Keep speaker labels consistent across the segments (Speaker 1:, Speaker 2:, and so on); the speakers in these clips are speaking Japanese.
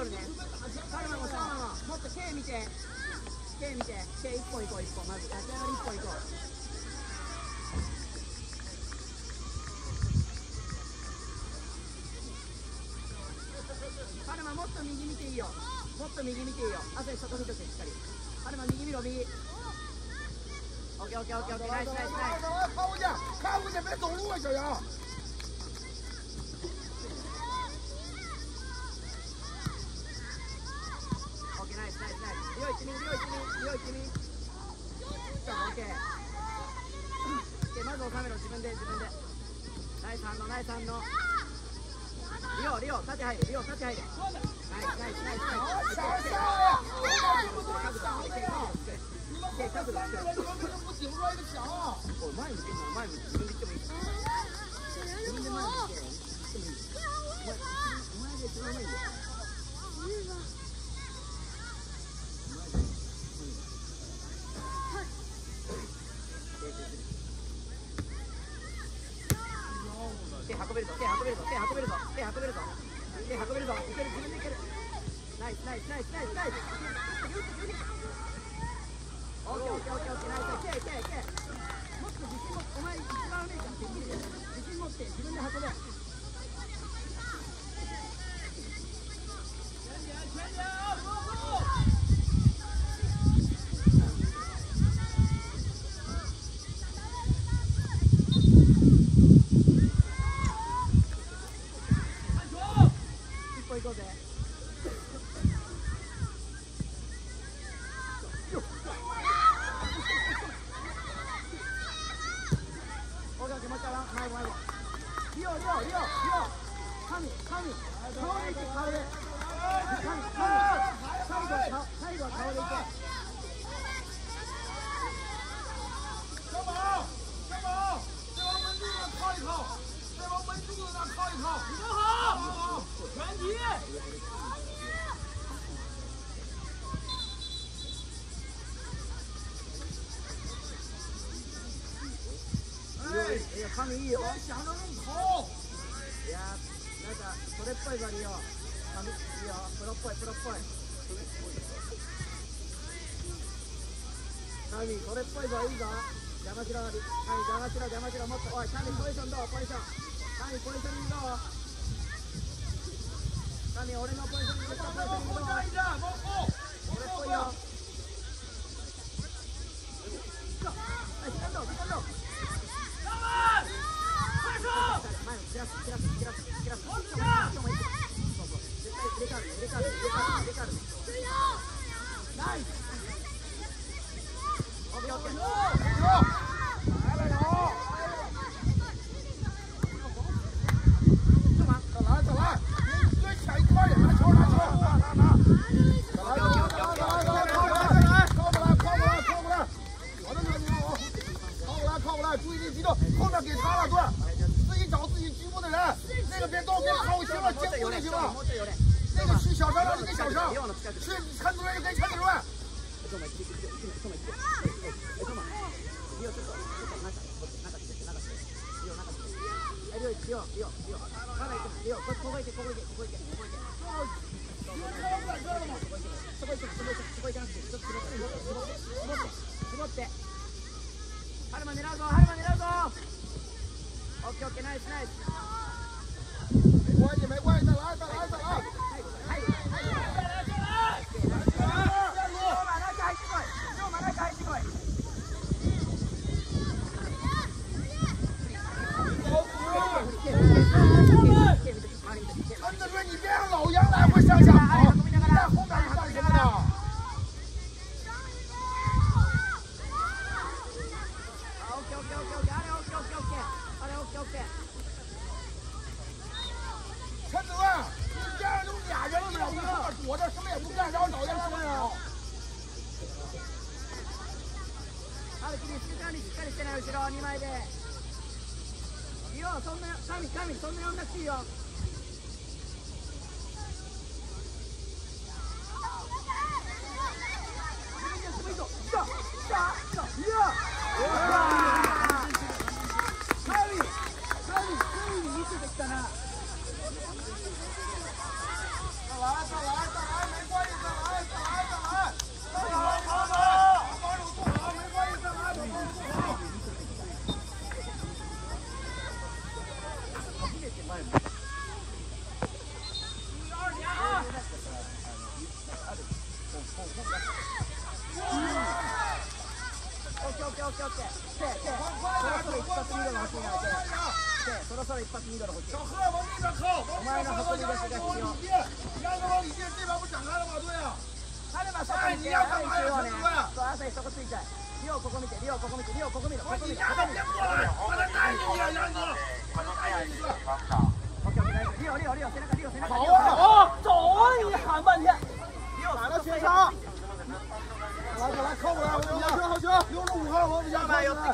Speaker 1: とるねカルマもさもっと K 見て。K 見て。K 一本一本一本。まず立ち上がり一本一本カルマもっと右見ていいよ。もっと右見ていいよ。汗そこ見としっかり。カルマ右見ろ右。OK OK OK OK ナイスナイスナイス。顔じゃ顔じゃ別るわしょよ。行こうぜ。髪いいよよしあの分こういやなんかそれっぽい髪よ。髪いいよプロっぽい。プロっぽい。髪それっぽいぞいいぞ邪魔しろ神邪魔しろ邪魔しろもっとおい神ポジションどうポジション神ポジショングどう神俺のポジショングどうポジショングどう俺っぽいよ
Speaker 2: Nice! Okay, okay. 靠后行了，坚固就行了。那个徐小张，你给小张，是看主任给看主任。
Speaker 1: 狙うぞ狙うぞオッケーオッケーナイスナイスはい次しっかりしっかりして後ろ2枚でいいよそんな神神そんな呼んなくていいよ
Speaker 2: 靠，杨洋往里进，杨洋往里进，这边不展开了吗？对呀。
Speaker 1: 彼はそこ見て、朝一応ね、そう朝一そこついちゃう。リオここ見て、リオここ見て、リオここ見ろ、ここ見ろ、ここ見ろ。
Speaker 2: 把他带进去，杨哥，把他带进去。
Speaker 1: オッケーオッケー、リオリオリオ背中リオ背中。
Speaker 2: 好啊，
Speaker 3: 哦，走啊！你喊半天。
Speaker 1: リオ
Speaker 2: 打到前场。来过来，靠过来，我们好球好球！六十五号我们家靠过来，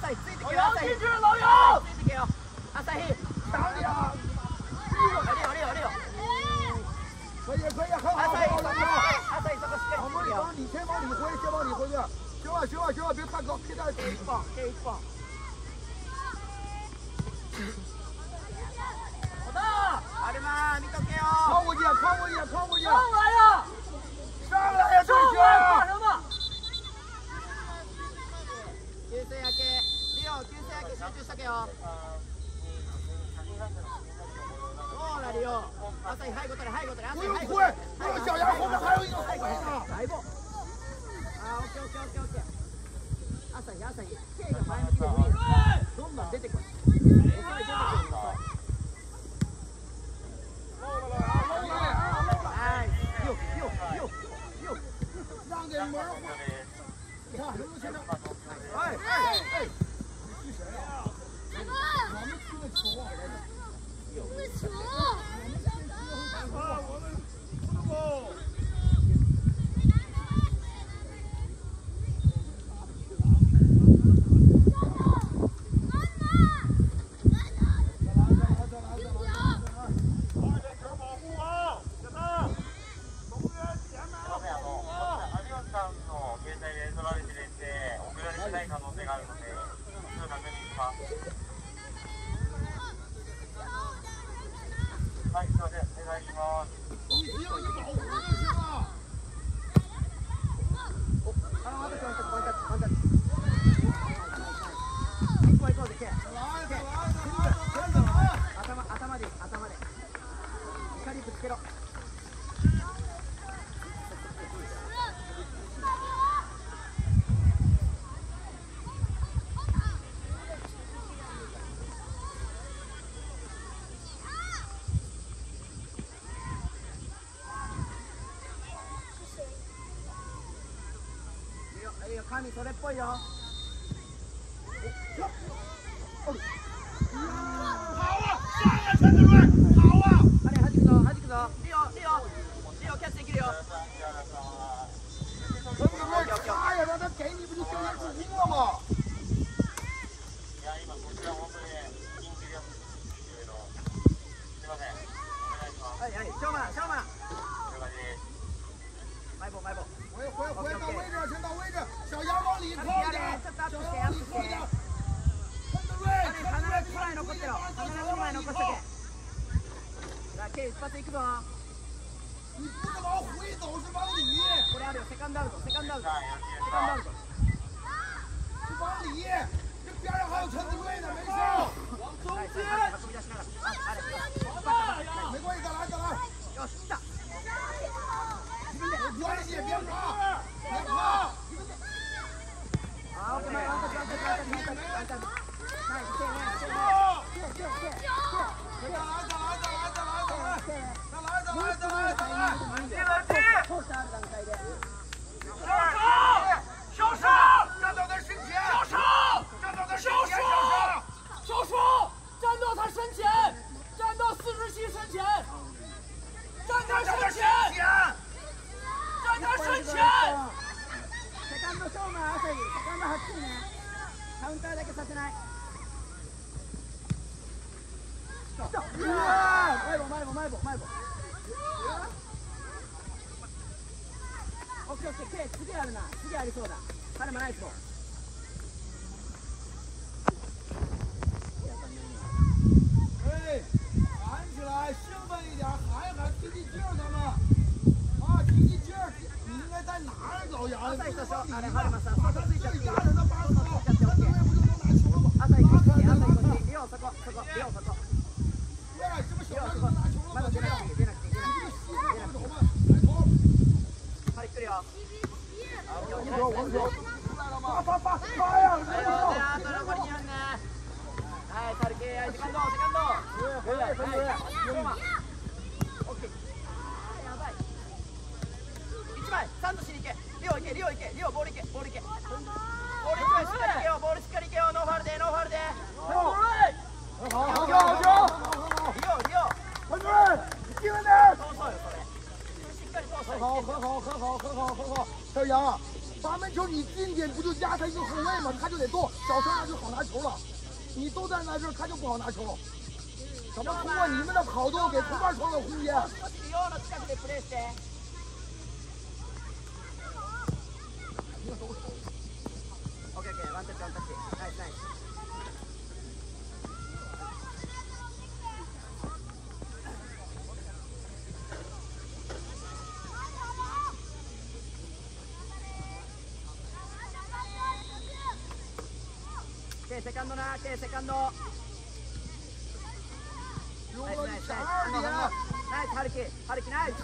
Speaker 1: 朝日ついてけよ、
Speaker 3: 老杨
Speaker 1: 朝日。
Speaker 3: 进去，老杨。
Speaker 1: ついてけよ。朝日。
Speaker 2: 打你啊！
Speaker 1: リオリオリオ。
Speaker 2: 可以可以，很好
Speaker 1: 朝日
Speaker 2: 很好很好。
Speaker 1: 朝日そこしっか
Speaker 2: 往里
Speaker 1: りついてけよ。
Speaker 2: 往里，先往里回，先往里回去。行了行了行了，别太高，别太低
Speaker 1: 手。一本、手一本。
Speaker 3: 老大，
Speaker 1: アルマ見とけよ。
Speaker 2: 靠过去，靠过去，靠过去，
Speaker 3: 上来呀！
Speaker 1: けよ。そうだリオ。朝日背後取れ、背後取れ、朝日背後取れ。，
Speaker 2: 小杨，后面还有一个后卫呢。
Speaker 1: 大棒。あー、オッケーオッケーオッケーオッケー。朝日、朝日。K が前向きで。どんどん出てこい。遅い、出てくる。
Speaker 2: 让给门
Speaker 1: 怒りぶつけろ。いいよ、 必ず2枚残しとけ。さあ、K 一発いくぞ。これあるよ、セカンドアウト、セカンドアウト。
Speaker 4: さあ、よろしいです
Speaker 1: セカンドアウ
Speaker 4: か。
Speaker 1: ト。
Speaker 2: 是往里。这边上还有陈子睿呢，没事，
Speaker 1: はい、さあ運び出しながら。あ、あれ、引っ張った。
Speaker 2: 没关系，再来再来，
Speaker 1: よし、来た。セカンドショーマン、朝日。セカンドはっきりね。カウンターだけさせない。 卖报卖报卖报卖报哦这这这几点了呢几点了做的还得买一桶
Speaker 2: 哎喊起来兴奋一点喊一喊提提劲儿咱们啊提提劲你应该在哪老杨
Speaker 1: 在
Speaker 2: 这上面呢你看马
Speaker 1: 上三家人都发财
Speaker 2: 了三
Speaker 1: 个
Speaker 2: 月不就能拿球了吗他在一起了他在一起了
Speaker 1: ボールしっかり行けよボールしっかり行けよノーファウルでノーファウルで
Speaker 2: 好，很好，很好，很好，很好。小杨，罚门球你近点不就压他一个后卫吗？他就得动，小身上就好拿球了。你都站在这儿，他就不好拿球。怎么通过你们的跑动给同伴创造空间。
Speaker 1: セカンドなケイセカンド。ナイス
Speaker 2: 如果你
Speaker 1: ナイスナイス。
Speaker 2: 抢二点，
Speaker 1: ナイスハルキハルキナイス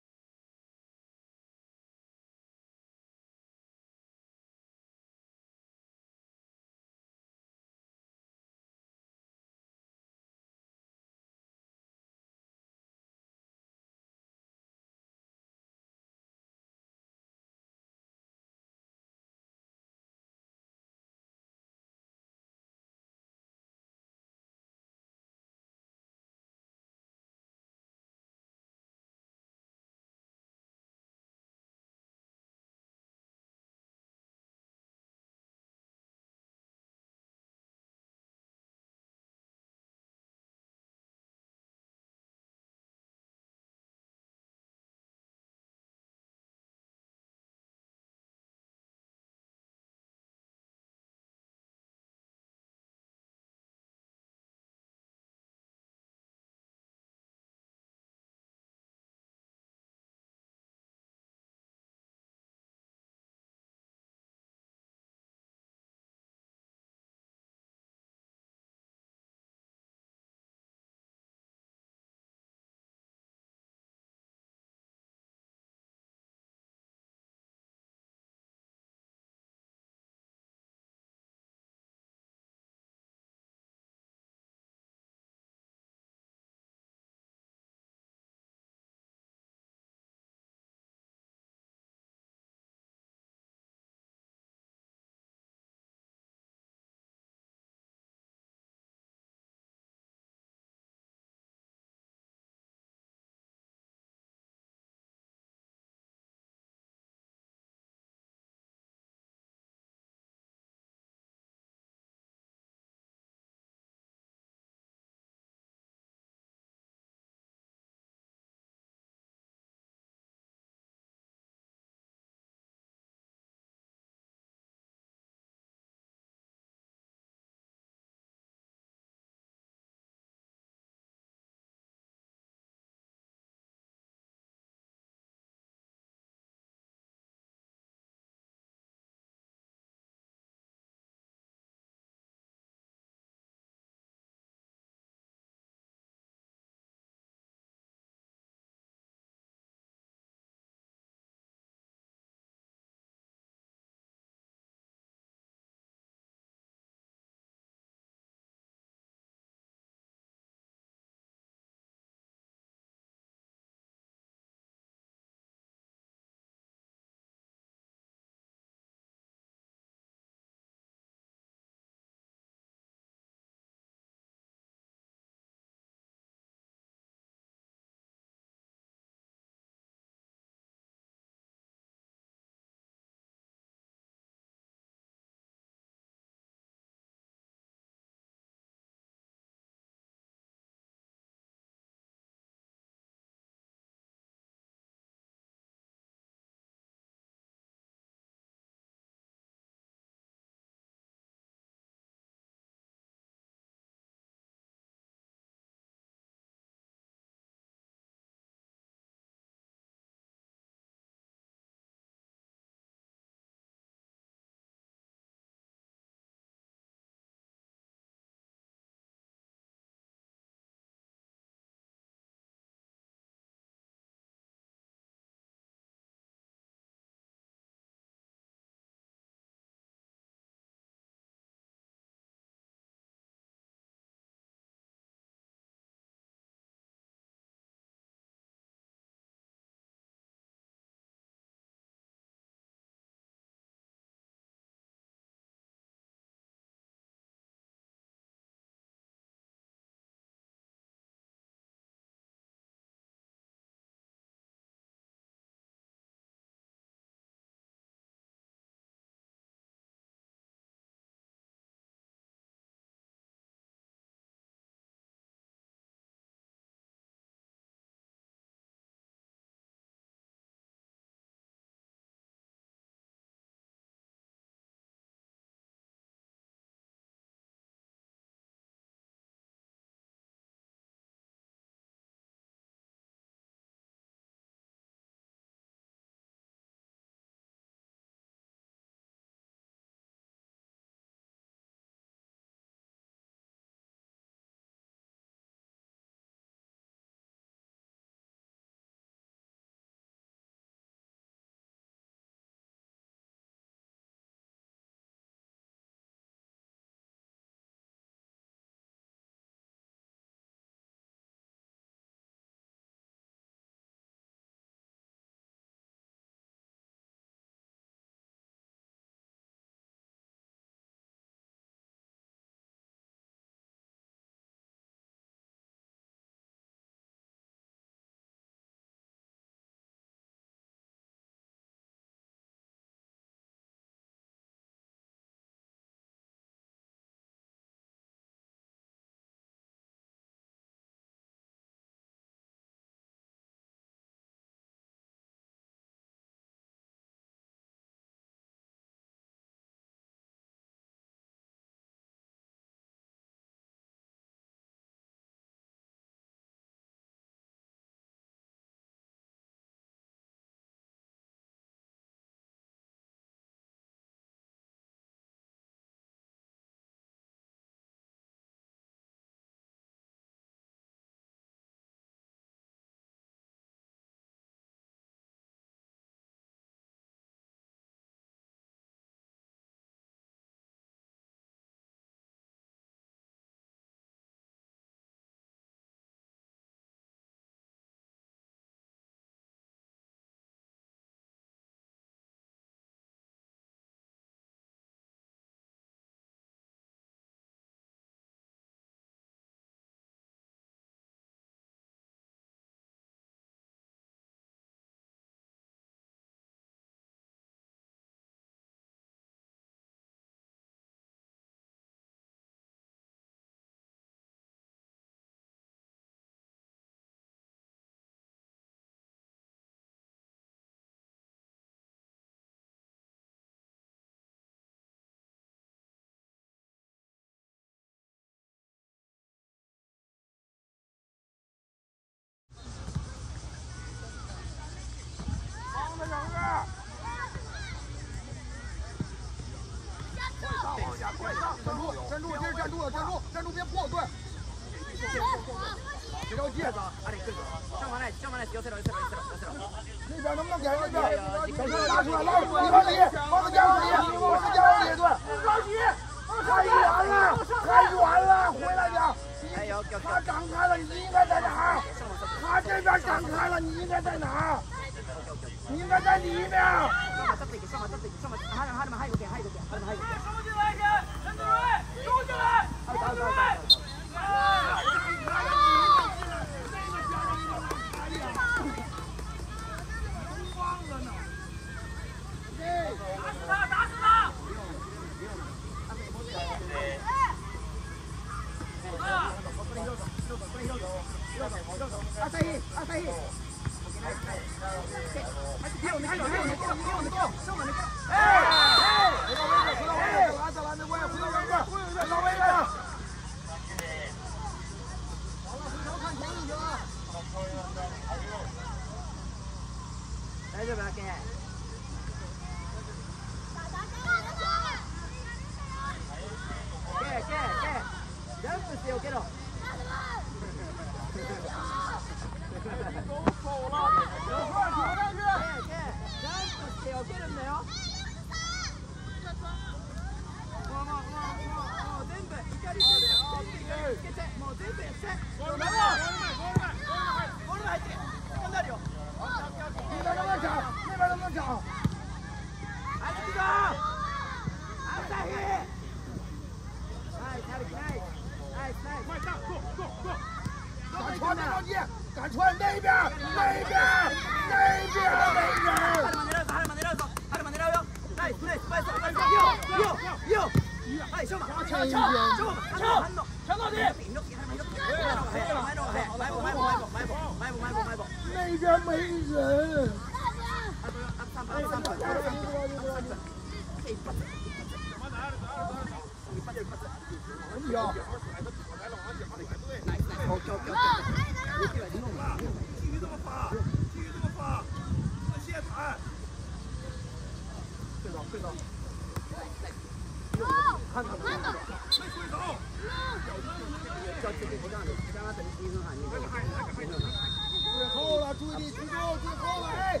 Speaker 2: 后了，注意力，出后，最后了，哎！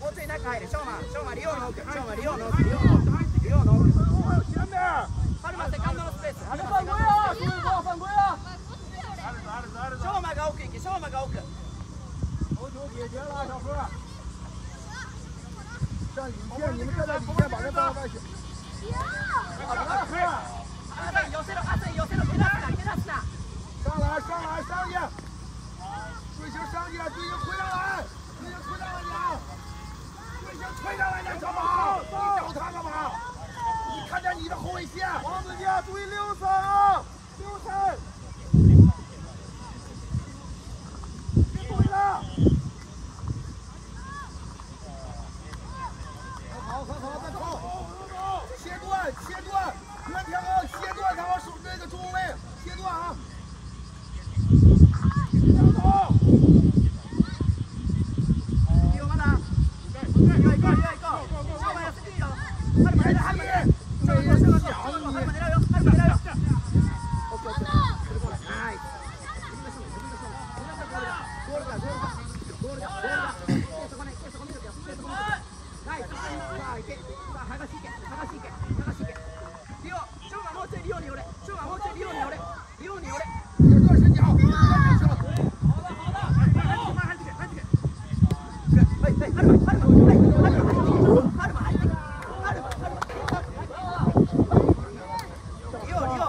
Speaker 1: もうちょい中入る、しょう。ま、しょう。ま、リオの奥、しょうま、リオの奥、リオの奥、リオの奥。ハルマセカンドのスペース。ハルマン
Speaker 3: ゴヤ、ハルマンゴヤ。
Speaker 1: しょう。まが奥行け、しょう。まが奥。
Speaker 2: 解决了，小何。上底线，你们站在底线，把这大外
Speaker 1: 线。啊，打，打。
Speaker 2: 上来，上来，上去。队形上去，队形推上来，队形推上来呀。队形推上来，小宝。你找他干嘛？你看见你的后卫线。王子健，注意六三啊，
Speaker 1: 六三。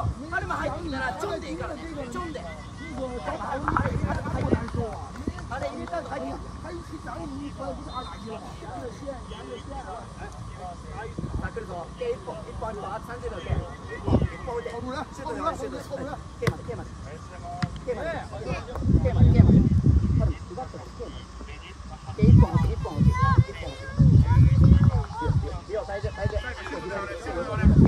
Speaker 1: よ彼も入ってきたらちょんでいいからねちょんであれ入れたら入ってさあ来るぞ手一歩一歩あるぞあと30秒で一歩一歩でシュートで終わりシュートで終わり手まで手まで手まで手まで手まで彼も奪ったら手まで手一本欲しい一本欲しい一本欲しいいいよ大丈夫大丈夫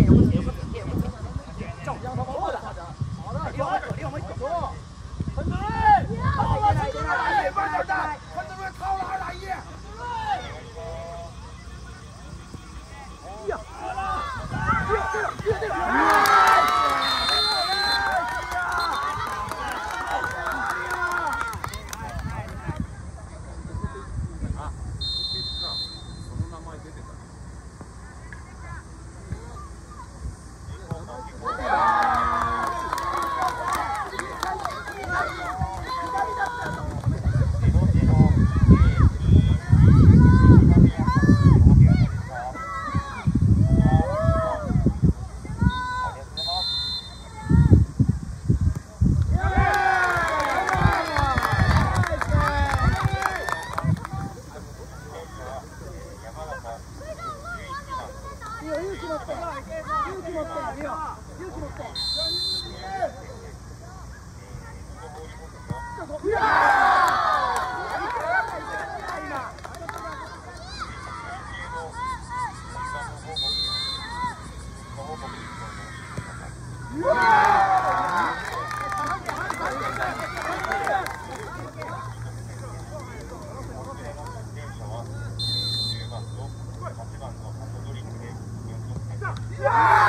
Speaker 1: Yeah.